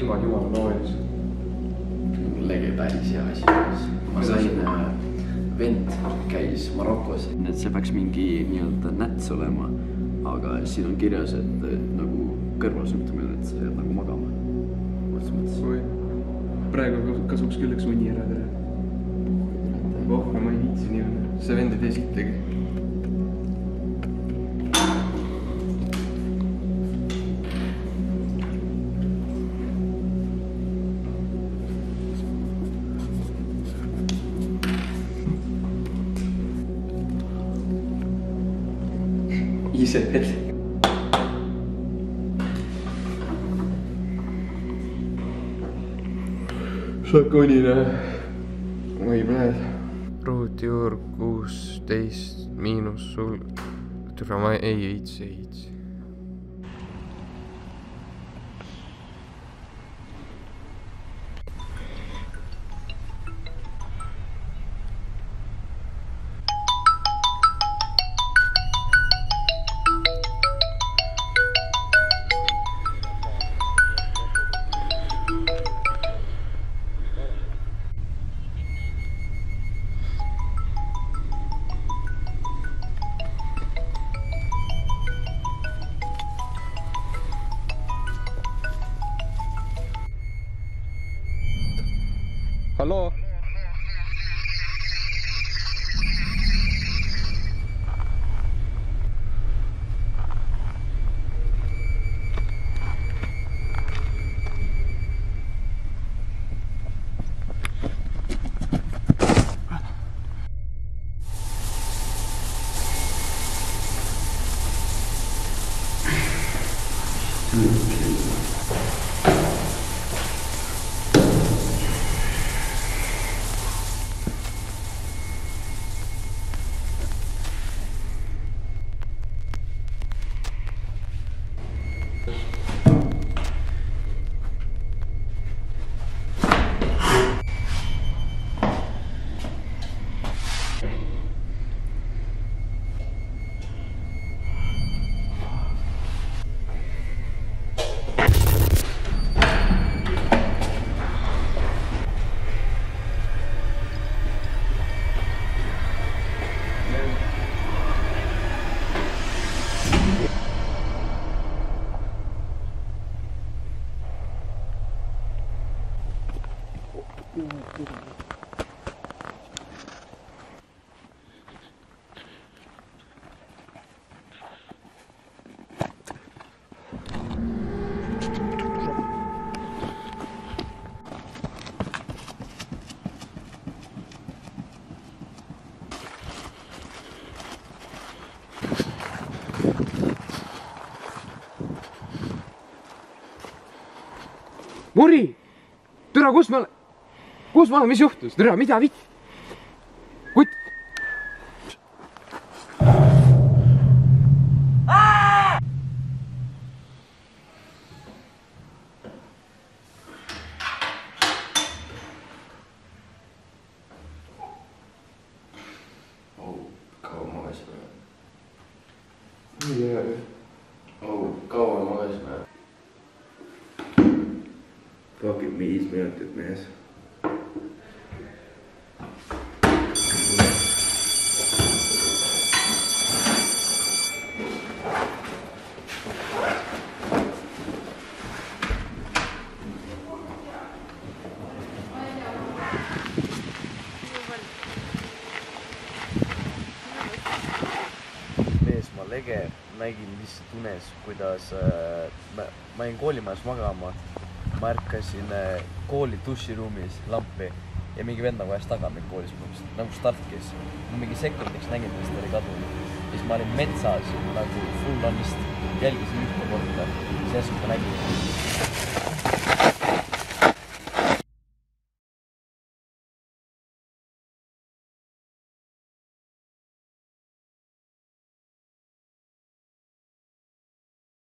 silmad jumala nooris. jällegi päris hea asi. ma sain, vend käis Marokos, et see peaks mingi nii-öelda näts olema. aga siin on kirjas, et eh, nagu kõrvalsümptomid, et sa jääd nagu magama. praegu kas- kasuks küll üks uni ära teha. oh, no ma ei viitsi nii öelda, see vend ei tee sittagi. Ise veel. šakonine. oi, näed. ruutjuur kuusteist miinus sul. türa, ma ei viitsi, ei viitsi. Hello? Okay. Muri, türa, kus ma, kus ma olen, mis juhtus, türa, mida vitt? kutt, oh, tea. oh, kaua magasime? fucking viis minutit, mees. mees, ma lege nägin lihtsalt unes, kuidas äh, ma, ma jäin koolimajas magama. ma ärkasin äh, kooli duširuumis lampi ja mingi vend nagu ajas taga mind koolis, nagu startkis. ma mingi sekundiks nägin, kuidas ta oli kadunud. ja siis ma olin metsas nagu full onist, jälgisin ühte korda, siis järsku ma nägin.